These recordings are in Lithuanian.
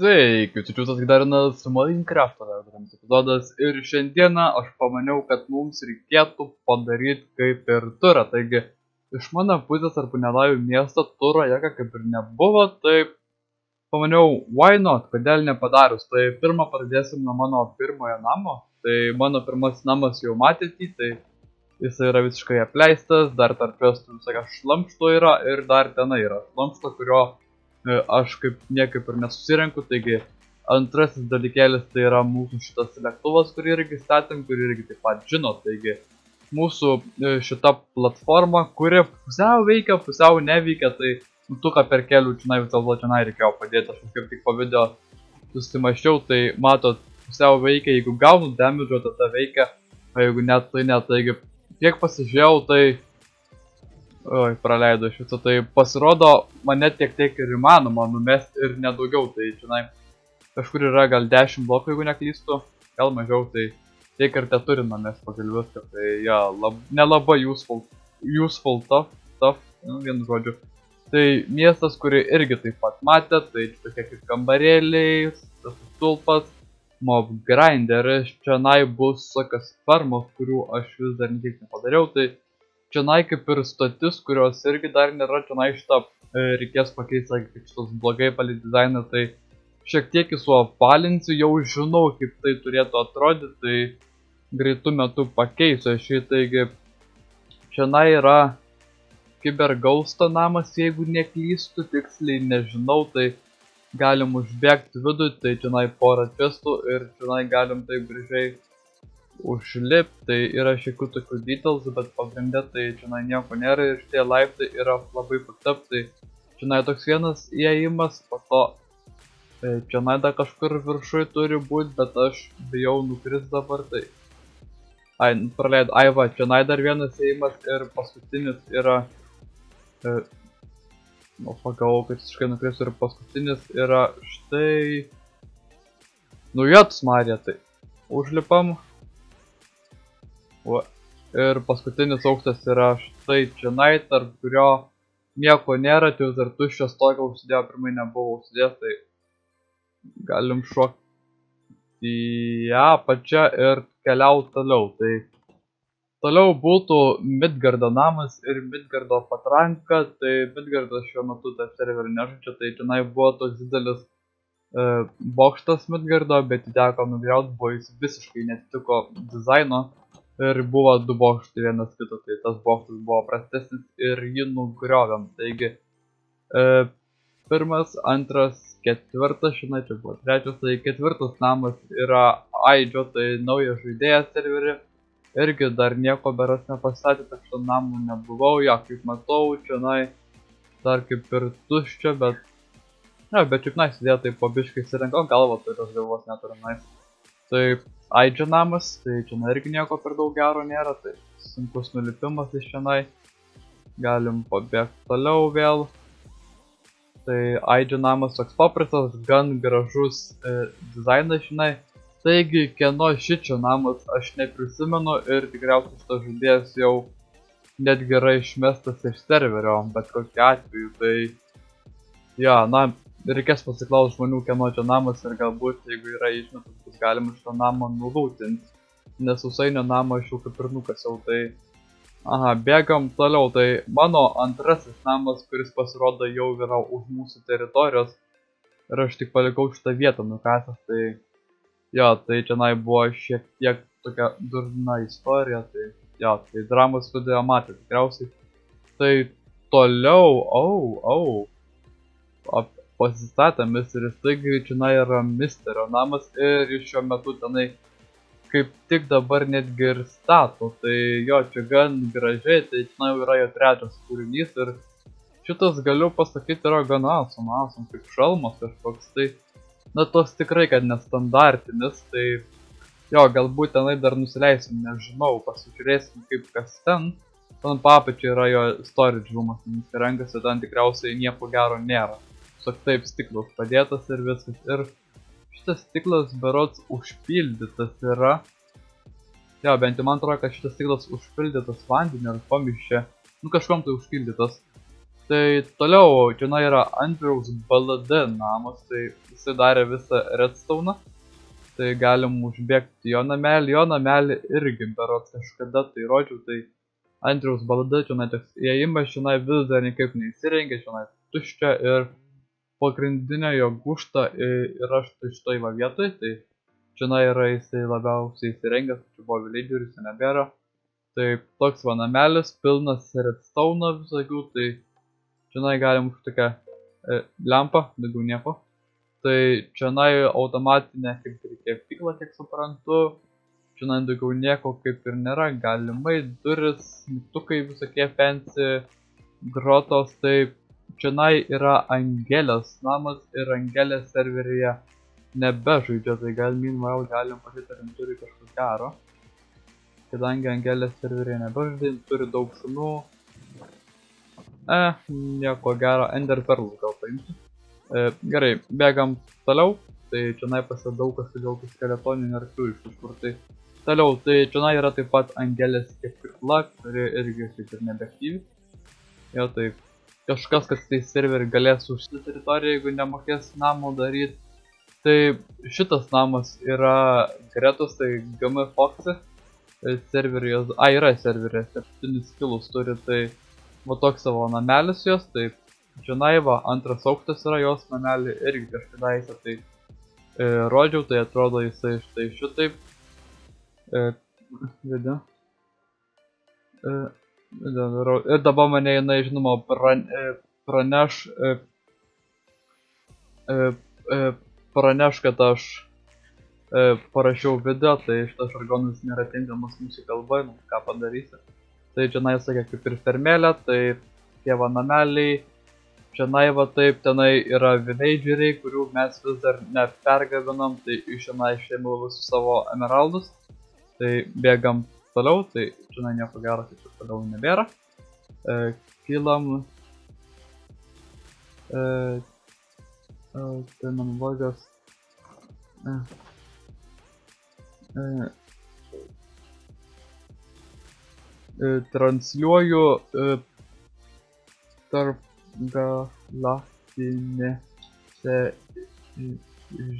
Sveiki, čia Čiūsas Gdarinas, Minecraft'o vedamas epizodas ir šiandieną aš pamaniau, kad mums reikėtų padaryti kaip ir turą. Taigi, iš mano pusės arba nelaivių miesto turo jėga kaip ir nebuvo, tai pamaniau, why not, kodėl nepadarius. Tai pirmą pradėsim nuo mano pirmojo namo. Tai mano pirmasis namas jau matėte, tai jis yra visiškai apleistas, dar tarp jos visokia šlamšto yra ir dar tenai yra šlamšto, kurio aš kaip niekaip ir nesusirenku, taigi antrasis dalykėlis tai yra mūsų šitas lėktuvas, kurį irgi statėm, kurį irgi taip pat žino, taigi mūsų e, šita platforma, kuri pusiau veikia, pusiau neveikia, tai nutuką per kelių čionai vis dėlto čionai reikėjo padėti, aš kaip tik po video susimaščiau, tai matot, pusiau veikia, jeigu gaunu damage, tada veikia, o jeigu net tai net, taigi kiek pasižiūrėjau, tai Oi, praleido iš viso. Tai pasirodo, mane tiek tiek ir įmanoma numesti ir nedaugiau. Tai žinai, kažkur yra gal 10 blokų, jeigu neklystu. Gal mažiau, tai tiek ir te turi numesti pagal viską. Tai ja, lab, nelabai useful, useful stuff, stuff nu, vienu žodžiu. Tai miestas, kurį irgi taip pat matėt, tai tokie kaip kambarėliai, tas stulpas, mob grinderis, čia bus tokios farmos, kurių aš vis dar niek nepadariau, tai čionai kaip ir stotis, kurios irgi dar nėra čionai šitą e, reikės pakeisti, kaip šitos blogai palį dizainą, tai šiek tiek suapalinsiu, jau žinau, kaip tai turėtų atrodyti, tai greitų metų pakeisiu aš jį, taigi čionai yra kibergausto namas, jeigu neklystu, tiksliai nežinau, tai galim užbėgti vidų, tai čionai porą čestų ir čionai galim taip gražiai užlipt, tai yra šiokių tokių details, bet pagrindė tai čia nieko nėra ir šitie laiptai yra labai patap, tai čia toks vienas įėjimas, po to tai čia dar kažkur viršui turi būti, bet aš bijau nukris dabar, tai Ai, praleidau, ai va, čia dar vienas įėjimas ir paskutinis yra e, Nu, pagalvojau, kad visiškai nukrisiu ir paskutinis yra štai... Nu, jėtus marė, tai užlipam. O, ir paskutinis aukštas yra štai čionai, tarp kurio nieko nėra, tai dar tuščio stogą užsidėjo, pirmai nebuvo užsidėjęs, tai galim šokti į apačią ir keliauti toliau. Tai toliau būtų Midgardo namas ir Midgardo patranka, tai Midgardas šiuo metu tą serverį nežaidžia, tai tenai buvo toks didelis e, bokštas Midgardo, bet jį teko nugriauti, buvo jis visiškai netitiko dizaino ir buvo du bokštai vienas kito, tai tas bokštas buvo prastesnis ir jį nugriovėm. Taigi, e, pirmas, antras, ketvirtas, žinai, čia buvo trečias, tai ketvirtas namas yra Aidžio, tai naujas žaidėjas serveri. Irgi dar nieko beras nepastatė, tak šito namų nebuvau, jo, kaip matau, čionai dar kaip ir tuščia, bet... Ne, bet čiuk nais idėja, tai pabiškai įsirenko galvą, tai tos galvos neturi nais. Tai Aidžio namas, tai čia irgi nieko per daug gero nėra, tai sunkus nulipimas iš šiandien. Galim pabėgti toliau vėl. Tai Aidžio namas toks paprastas, gan gražus e, dizainas, žinai. Taigi, kieno šičio namas aš neprisimenu ir tikriausiai šitas žaidėjas jau netgi yra išmestas iš serverio, bet kokiu atveju, tai... Ja, na, reikės pasiklaus žmonių, kieno čia namas ir galbūt, jeigu yra išmetas, bus galima šitą namą nulūtinti. Nes usainio namą aš jau kaip ir nukasiau, tai... Aha, bėgam toliau, tai mano antrasis namas, kuris pasirodo jau yra už mūsų teritorijos. Ir aš tik palikau šitą vietą nukasęs, tai... Jo, tai čia buvo šiek tiek tokia durna istorija, tai... Jo, tai dramos video matė tikriausiai. Tai toliau, au, au. Ap, pasistatė misteris, taigi čionai yra misterio namas ir jis šiuo metu tenai kaip tik dabar netgi ir stato, tai jo čia gan gražiai, tai čionai yra jo trečias kūrinys ir šitas galiu pasakyti yra gan asom, asom, kaip šalmas kažkoks, tai na tos tikrai, kad nestandartinis, tai jo, galbūt tenai dar nusileisim, nežinau, pasižiūrėsim kaip kas ten, ten papačiai yra jo storage roomas, nes renkasi ten tikriausiai nieko gero nėra tiesiog taip stiklas padėtas ir viskas. Ir šitas stiklas berods užpildytas yra. Jo, bent jau man atrodo, kad šitas stiklas užpildytas vandenį ar pamišė. Nu kažkom tai užpildytas. Tai toliau, čia yra Andriaus BLD namas, tai jisai darė visą redstone. Tai galim užbėgti jo namelį, jo namelį irgi berot kažkada tai rodžiau, tai Andriaus BLD čia toks įėjimas, čia vis dar niekaip neįsirengė, čia tuščia ir pagrindinė jo gūžta yra štai šitoj va vietoj, tai čia yra jisai labiausiai įsirengęs, čia buvo villageris, čia nebėra. Tai toks va namelis, pilnas redstone visokių, tai čia galim už tokią e, lempą, daugiau nieko. Tai čia automatinė kaip ir kepykla, kiek suprantu. Čia daugiau nieko kaip ir nėra, galimai duris, mygtukai visokie fancy, grotos, taip čionai yra Angelės namas ir Angelės serveryje nebežaidžia, tai gal meanwhile galim ar turi kažkas gero. Kadangi Angelės serveryje nebežaidžia, turi daug šunų. E, nieko gero, Ender Pearls gal paimsiu. E, gerai, bėgam toliau. Tai čionai pasidau kas dėl tų skeletoninių arkių iš kažkur tai. Toliau, tai čionai yra taip pat Angelės kepikla, kuri irgi kaip ir nebeaktyvi. Jo, taip, kažkas, kas tai serverį galės užsiti teritoriją, jeigu nemokės namų daryti. Tai šitas namas yra Gretos, tai GM Fox'e. Serverijos, a yra serverė, 7 skilus turi, tai va toks savo namelis jos, tai Džanaiva, antras aukštas yra jos namelį irgi kažkadaise, tai e, rodžiau, tai atrodo jisai štai šitaip. E, vidė. E, Ir dabar mane jinai, žinoma, praneš, e, e, e, praneš, kad aš parašiau video, tai šitas žargonas nėra tinkamas mūsų kalba, nu, ką padarysi. Tai čia nai sakė kaip ir fermelė, tai va nameliai, čia nai va taip, tenai yra villageriai, kurių mes vis dar nepergavinam, tai iš čia išėmiau visus savo emeraldus. Tai bėgam toliau, tai žinai nieko gero, tai čia toliau nebėra. E, kylam. E, e, tai man blogas. E, e, e, transliuoju e, tarp galaktinėse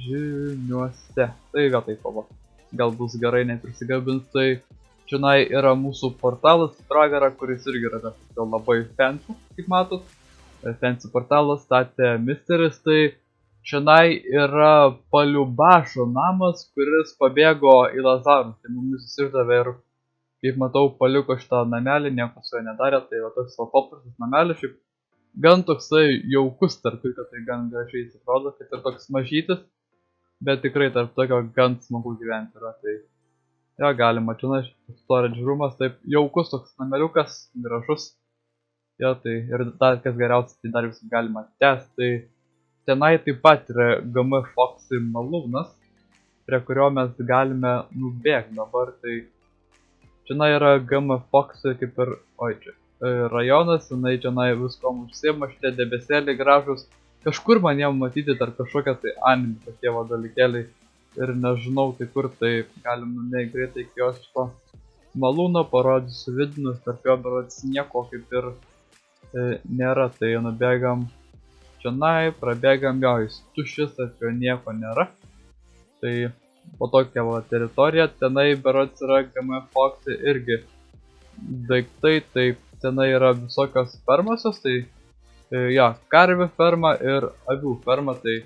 žiniuose. Tai gal taip pava. Gal bus gerai neprisigabins, tai Čionai yra mūsų portalas Pragara, kuris irgi yra kažkokio labai fancy, kaip matot. E, fancy portalas statė Misteris, tai čionai yra Paliubašo namas, kuris pabėgo į Lazarus. Tai mumis susiždavė ir, kaip matau, paliko šitą namelį, nieko su juo nedarė. Tai va toks paprastas namelis, šiaip gan toksai jaukus tarp kad tai gan gražiai atrodo, kad ir toks mažytis. Bet tikrai tarp tokio gan smagu gyventi yra. Tai Jo, galima, čia storage roomas, taip, jaukus toks nameliukas, gražus. Jo, tai ir dar kas geriausia, tai dar visą galima tęsti. Tai tenai taip pat yra GM Foxy malūnas, prie kurio mes galime nubėgti dabar. Tai čia yra GM Foxy kaip ir, oi čia, e, rajonas, jinai čia viskom užsiema, šitie debesėliai gražus. Kažkur man jam matyti dar kažkokią tai anime, tokie vadalykėliai ir nežinau tai kur, tai galim nuneik greitai iki jos šito malūno, parodysiu vidinus, tarp jo berods nieko kaip ir e, nėra, tai nubėgam čionai, prabėgam jo, jis tušis, tarp jo nieko nėra, tai po tokia va teritorija, tenai berods yra GM Foxy irgi daiktai, tai tenai yra visokios fermosios, tai e, ja, karvių ferma ir avių ferma, tai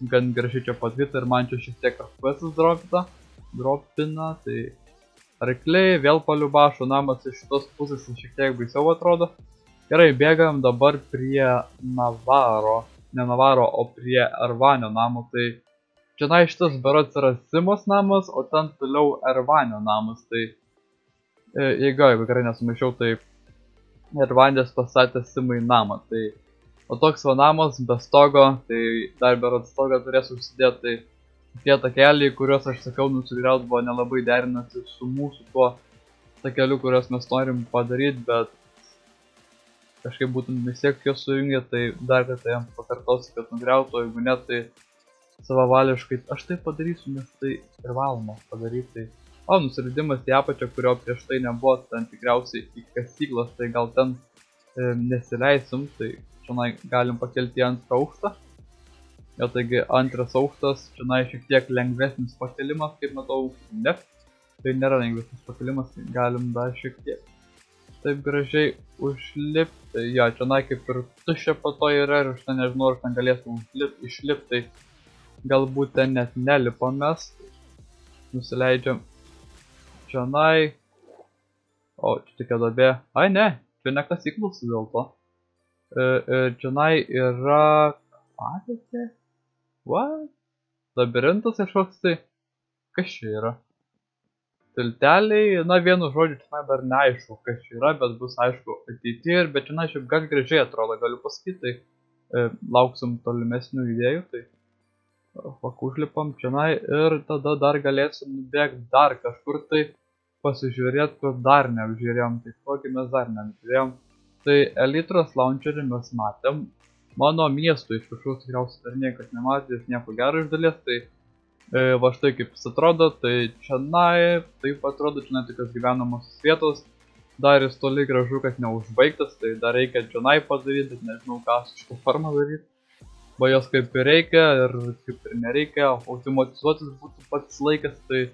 gan gražiai čia patvirta ir man čia šiek tiek FPS dropita, dropina, tai arkliai, vėl paliubašo namas iš šitos pusės šiek tiek baisiau atrodo. Gerai, bėgam dabar prie Navaro, ne Navaro, o prie Ervanio namo, tai čia na šitas berots yra Simos namas, o ten toliau Ervanio namas, tai e, jeigu, jeigu gerai nesumaišiau, tai Ervanės pastatė Simai namą, tai O toks va namas be stogo, tai dar berot stogą turės užsidėti, tai tie takeliai, kuriuos aš sakiau nusigriaut, buvo nelabai derinasi su mūsų tuo takeliu, kuriuos mes norim padaryti, bet kažkaip būtum vis tiek juos sujungę, tai dar kartą jam pakartosiu, kad nugriautų, jeigu ne, tai savavališkai aš tai padarysiu, nes tai privaloma padaryti. Tai... O, nusileidimas į apačią, kurio prieš tai nebuvo, ten tikriausiai į kasyklas, tai gal ten e, nesileisim, tai čia galim pakelti į antrą aukštą. Jo, taigi antras aukštas, čia šiek tiek lengvesnis pakelimas, kaip matau, ne. Tai nėra lengvesnis pakelimas, galim dar šiek tiek taip gražiai užlipti. Jo, čia kaip ir tuščia po to yra ir aš ten nežinau, ar ten galėsim užlipti, išlipti. Galbūt ten net nelipam mes. Nusileidžiam čionai. O, čia tokia dobė. Ai ne, čia ne kasyklus dėl to. E, e, čionai yra... Matėte? What? Labirintas kažkoks tai. Kas čia yra? Tilteliai, na vienu žodžiu, čia dar neaišku, kas čia yra, bet bus aišku ateityje ir bet čia šiaip gan gražiai atrodo, galiu pasakyti, tai e, lauksim tolimesnių idėjų, tai fak užlipam čia ir tada dar galėsim nubėgti dar kažkur tai pasižiūrėti, kur dar neapžiūrėjom, tai kokį mes dar neapžiūrėjom. Tai Elitros launcherį mes matėm, mano miesto iš kažkokios tikriausiai dar niekas nematė, jis nieko gero iš dalies, tai e, va štai kaip jis atrodo, tai čia nai, taip atrodo, čia tokios gyvenamos vietos, dar jis toli gražu, kad neužbaigtas, tai dar reikia čia nai padaryti, bet nežinau ką su šitą farmą daryti. Va jos kaip ir reikia ir kaip ir nereikia, automatizuotis būtų pats laikas, tai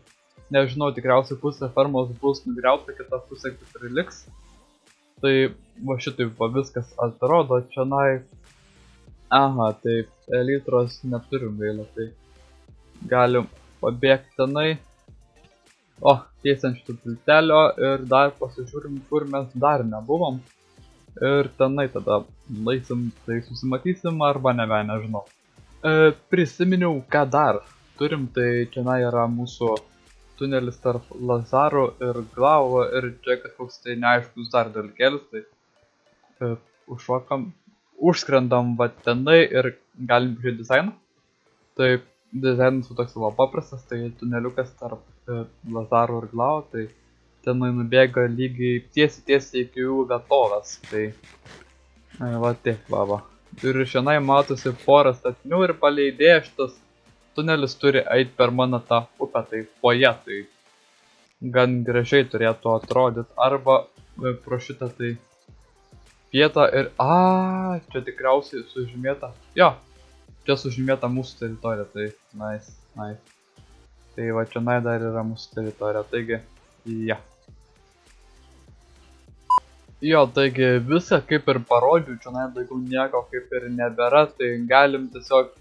nežinau, tikriausiai pusė fermos bus nugriauta, kita pusė kaip ir liks. Tai va šitaip va viskas atrodo čia nai. Aha, taip, elitros neturim gaila, tai galim pabėgti tenai. O, tiesiant šitą tiltelio ir dar pasižiūrim, kur mes dar nebuvom. Ir tenai tada laisim, tai susimatysim arba nebe, nežinau. E, prisiminiau, ką dar turim, tai čia yra mūsų tunelis tarp Lazaro ir Glauvo ir čia kažkoks tai neaiškus dar dalykėlis, tai e, užšokam užskrendam va tenai ir galim žiūrėti dizainą. Tai dizainas jau toks labai paprastas, tai tuneliukas tarp e, Lazaro ir Glau, tai tenai nubėga lygiai tiesiai tiesiai iki jų vietovės. Tai e, va taip, va va. Ir šiandien matosi porą statinių ir paleidėja šitas tunelis turi eit per mano tą upę, tai poje, tai gan gražiai turėtų atrodyti. Arba e, pro šitą tai vietą ir... A, čia tikriausiai sužymėta. Jo, čia sužymėta mūsų teritorija, tai nice, nice. Tai va čia dar yra mūsų teritorija, taigi, ja. Jo, taigi viską kaip ir parodžiau, čia daugiau nieko kaip ir nebėra, tai galim tiesiog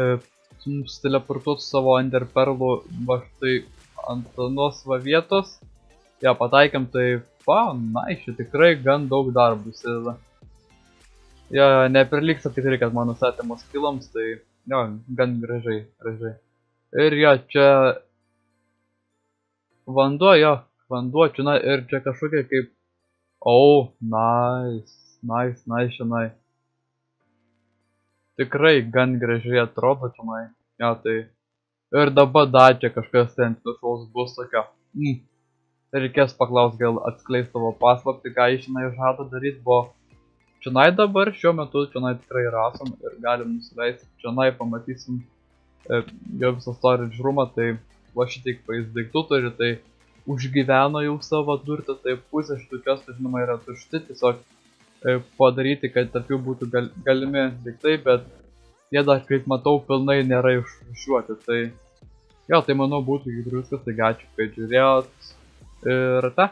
e, mums teleportuoti savo enderperlų va štai ant anos va vietos. Ja, pataikėm, tai Va, na, čia tikrai gan daug darbų įsideda. Jo, neperlyksta tikrai, kad mano statymas kiloms, tai jo, gan gražiai, gražiai. Ir jo, čia vanduo, jo, vanduo, čia, na, ir čia kažkokia kaip, oh, nice, nice, nice, čionai. Tikrai gan gražiai atrodo čionai, jo, tai. Ir dabar dar čia kažkas ten kažkoks bus tokio, mm, reikės paklausti, gal atskleis tavo paslapti, ką išinai žada daryti, buvo čionai dabar, šiuo metu čionai tikrai rasam ir galim nusileisti čionai, pamatysim e, jo visą storage roomą, tai va pais daiktų turi, tai užgyveno jau savo turtą, tai pusė šitų kiostų, žinoma, yra tušti, tiesiog padaryti, kad tarp jų būtų gal, galimi daiktai, bet jie dar, kaip matau, pilnai nėra išrušiuoti, tai jo, tai manau būtų viskas, tai ačiū, kad žiūrėjot, ir ta